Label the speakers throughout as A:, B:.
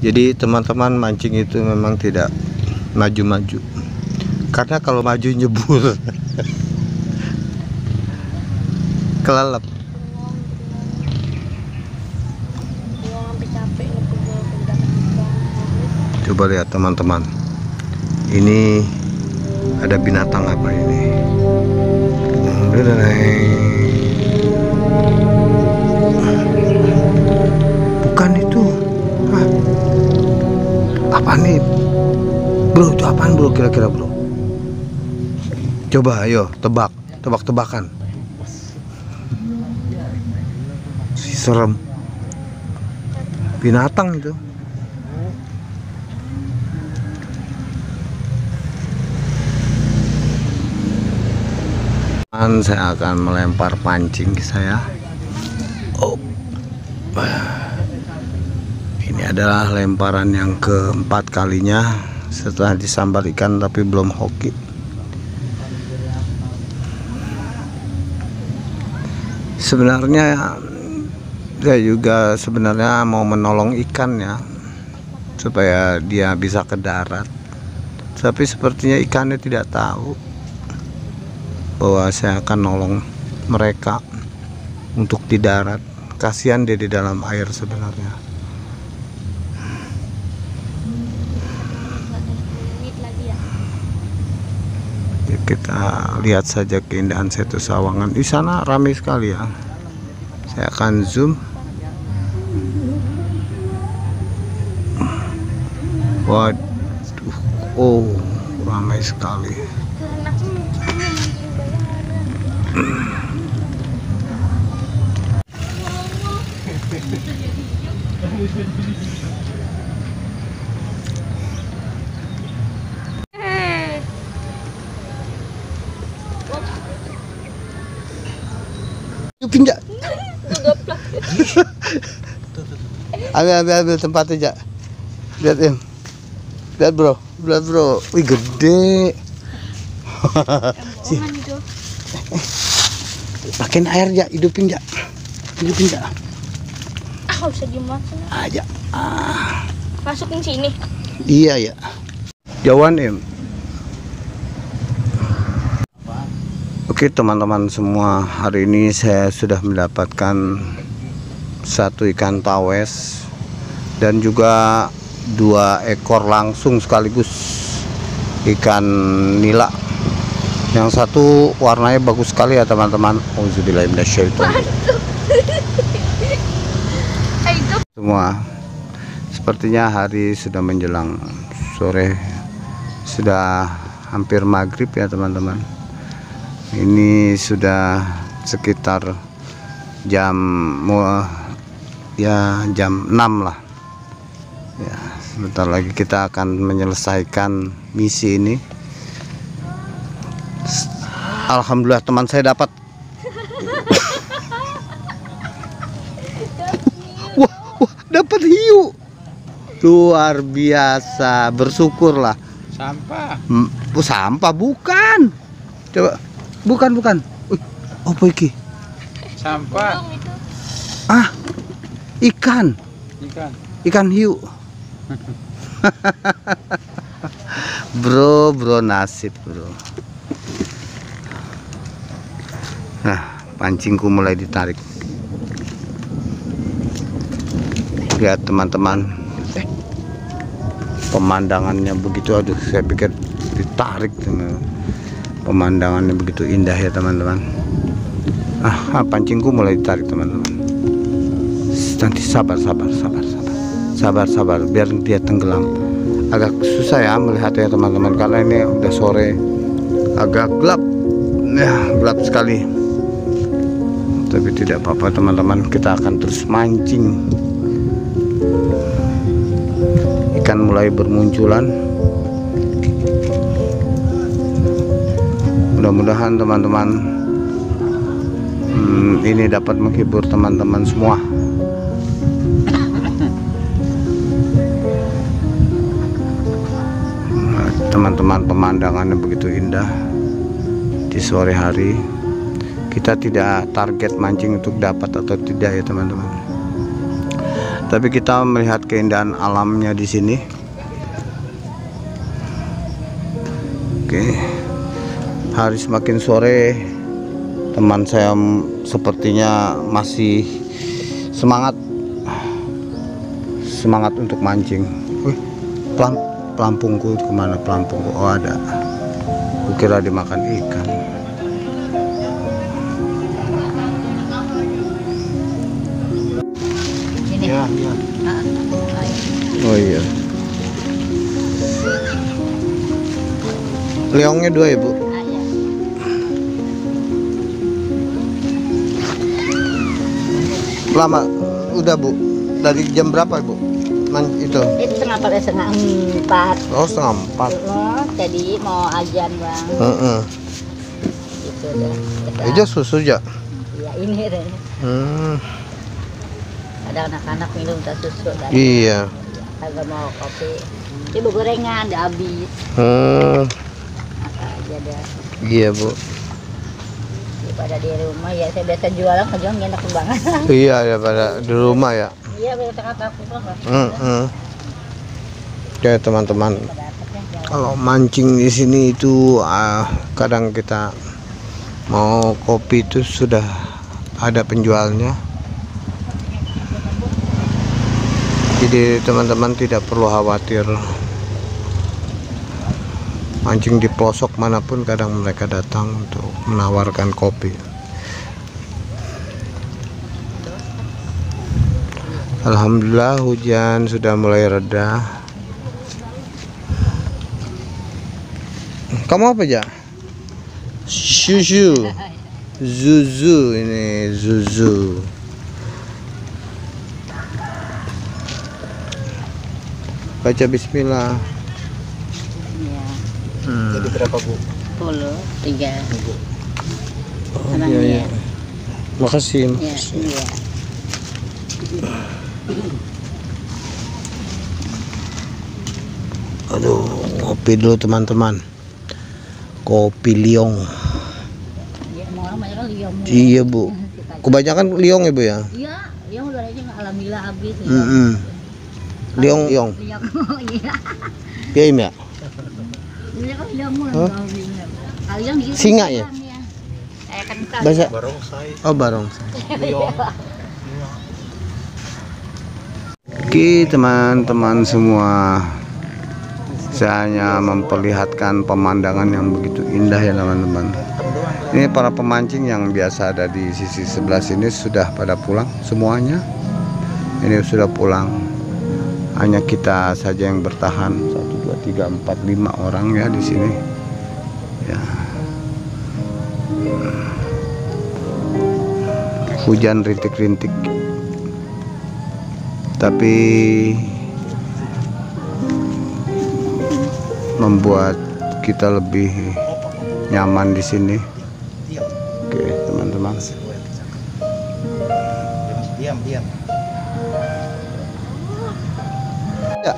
A: jadi teman-teman mancing itu memang tidak maju-maju. Karena kalau maju nyebur. Kelelep. Coba lihat teman-teman. Ini ada binatang apa ini apa nih bro itu apaan bro kira-kira bro? Coba ayo tebak tebak-tebakan. Si serem. Binatang itu. Saya akan melempar pancing saya. Oh. Ini adalah lemparan yang keempat kalinya setelah disambar ikan tapi belum hoki. Sebenarnya saya juga sebenarnya mau menolong ikan ya supaya dia bisa ke darat. Tapi sepertinya ikannya tidak tahu bahwa saya akan nolong mereka untuk di darat kasihan dia di dalam air sebenarnya
B: menit lagi ya
A: Ya, kita lihat saja keindahan Setu Sawangan. Di sana ramai sekali ya. Saya akan zoom. Waduh oh ramai sekali Pinjak. ambil ambil ambil tempat aja. Lihat im. Lihat bro, lihat bro. Wih gede. Pakein air ya, hidupin ya. Hidupin ya.
B: ah usah dimakan
A: Aja. Ah,
B: masukin sini
A: iya ya. Jauhan im. Oke teman-teman semua, hari ini saya sudah mendapatkan satu ikan tawes dan juga dua ekor langsung sekaligus ikan nila. Yang satu warnanya bagus sekali ya teman-teman. Semua sepertinya hari sudah menjelang sore sudah hampir maghrib ya teman-teman ini sudah sekitar jam mau ya jam 6 lah. Ya sebentar lagi kita akan menyelesaikan misi ini. Alhamdulillah teman saya dapat. Wah, wah dapat hiu. Luar biasa bersyukurlah.
C: Sampah.
A: Hmm, oh, sampah bukan. Coba bukan bukan. Wih, apa iki?
C: Sampah.
A: ah ikan.
C: Ikan.
A: ikan hiu. Bro bro nasib bro. Nah pancingku mulai ditarik. Lihat teman-teman. Eh, pemandangannya begitu. Aduh saya pikir ditarik teman. Pemandangannya begitu indah ya teman-teman. Ah, ah, pancingku mulai ditarik teman-teman. Nanti sabar sabar sabar sabar. Sabar sabar biar dia tenggelam. Agak susah ya melihatnya teman-teman karena ini udah sore. Agak gelap. Ya gelap sekali. Tapi tidak apa-apa teman-teman kita akan terus mancing. Ikan mulai bermunculan mudah-mudahan teman-teman hmm, ini dapat menghibur teman-teman semua teman-teman pemandangannya begitu indah di sore hari kita tidak target mancing untuk dapat atau tidak ya teman-teman Tapi kita melihat keindahan alamnya di sini. Oke. Hari semakin sore teman saya sepertinya masih semangat semangat untuk mancing. Wih, pelam, pelampungku ke mana pelampungku? Oh ada. Kukira dimakan ikan.
D: Ini.
C: Ya, ya.
D: Ah.
A: Oh iya. Leongnya dua ya bu? Lama udah bu. Dari jam berapa bu? Man, itu.
D: Itu setengah empat, eh, setengah empat.
A: Oh setengah empat.
D: Oh, jadi mau ajan bang.
A: Heeh.
D: Gitu dah. Kita-
A: Itu susu ya.
D: Iya ini deh.
A: Hmm.
D: Ada anak-anak minum tak susu dan
A: Iya.
D: kagak mau kopi. Ibu gorengan udah habis.
A: Hmm.
D: Aja dah.
A: Iya bu.
D: Daripada di rumah ya saya biasa jualan kerjaan enak banget.
A: Iya ya pada di rumah ya.
D: Iya biasa kata aku Bang.
A: Heeh. Oke teman-teman. Kalau mancing di sini itu ah, kadang kita mau kopi itu sudah ada penjualnya. Jadi teman-teman tidak perlu khawatir mancing di pelosok mana pun kadang mereka datang untuk menawarkan kopi. Alhamdulillah hujan sudah mulai reda. Kamu apa aja? Shushu. Zuzu ini Zuzu. Baca bismillah.
D: Iya.
A: Hmm.
C: berapa bu?
D: Puluh tiga.
A: Oh,
D: Abang
A: iya,
D: iya.
A: iya. Makasih.
D: Iya iya.
A: Aduh, kopi dulu teman-teman. Kopi liong.
D: Iya kan liang.
A: Iya, Bu. Kebanyakan liong ya, Bu ya?
D: Iya, liang udah aja alhamdulillah habis. ya.
A: Mm-mm. Liong, liong.
D: Liang, iya.
A: Ya, Im ya? Singa ya? Bahasa
C: Barongsai.
A: Oh, barong.
C: Liong.
A: Oke teman-teman semua Saya hanya memperlihatkan pemandangan yang begitu indah ya teman-teman Ini para pemancing yang biasa ada di sisi sebelah sini sudah pada pulang semuanya Ini sudah pulang Hanya kita saja yang bertahan 1, 2, 3, 4, 5 orang ya di sini Ya Hujan rintik-rintik tapi membuat kita lebih nyaman di sini. Oke, teman-teman.
C: Diam, diam.
A: Ya,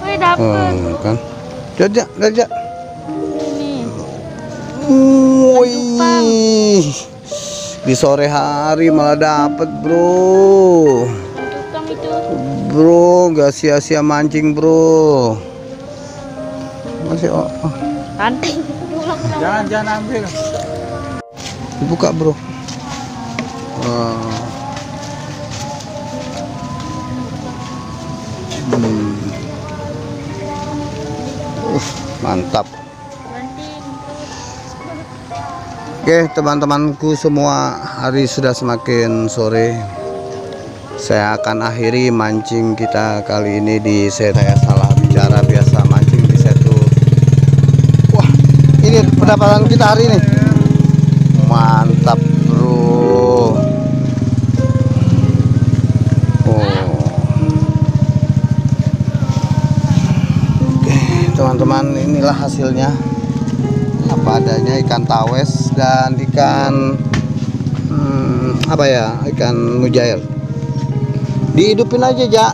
B: Wih dapet.
A: oh, kan. Jajak, jajak. Wih. Di sore hari malah dapet, Bro.
B: Tukang itu.
A: Bro, gak sia-sia mancing, Bro. Masih oh, oh.
B: Kan.
C: Jangan, jangan ambil.
A: dibuka, Bro. Wah. Hmm. Uh, mantap. Oke teman-temanku semua hari sudah semakin sore Saya akan akhiri mancing kita kali ini di Saya salah bicara biasa mancing di setu Wah ini pendapatan kita hari ini adanya ikan tawes dan ikan hmm, apa ya ikan mujair. Dihidupin aja ja